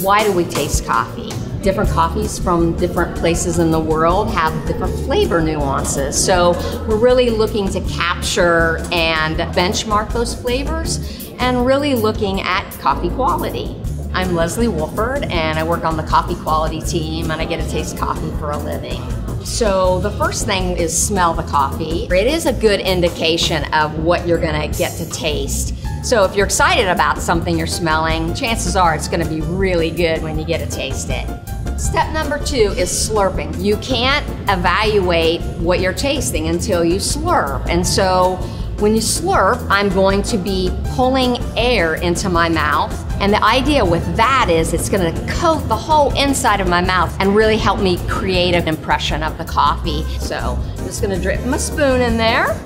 Why do we taste coffee? Different coffees from different places in the world have different flavor nuances. So we're really looking to capture and benchmark those flavors and really looking at coffee quality. I'm Leslie Wolford and I work on the coffee quality team and I get to taste coffee for a living. So the first thing is smell the coffee. It is a good indication of what you're gonna get to taste. So if you're excited about something you're smelling, chances are it's gonna be really good when you get to taste it. Step number two is slurping. You can't evaluate what you're tasting until you slurp. And so when you slurp, I'm going to be pulling air into my mouth. And the idea with that is it's gonna coat the whole inside of my mouth and really help me create an impression of the coffee. So I'm just gonna drip my spoon in there.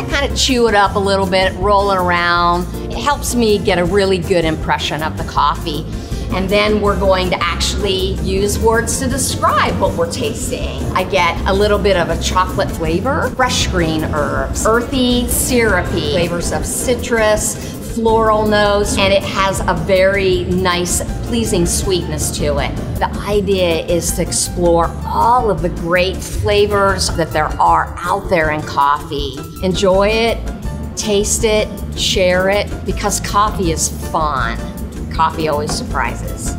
I kind of chew it up a little bit, roll it around. It helps me get a really good impression of the coffee. And then we're going to actually use words to describe what we're tasting. I get a little bit of a chocolate flavor, fresh green herbs, earthy, syrupy, flavors of citrus, floral notes, and it has a very nice, pleasing sweetness to it. The idea is to explore all of the great flavors that there are out there in coffee. Enjoy it, taste it, share it, because coffee is fun. Coffee always surprises.